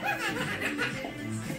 ハハハハ!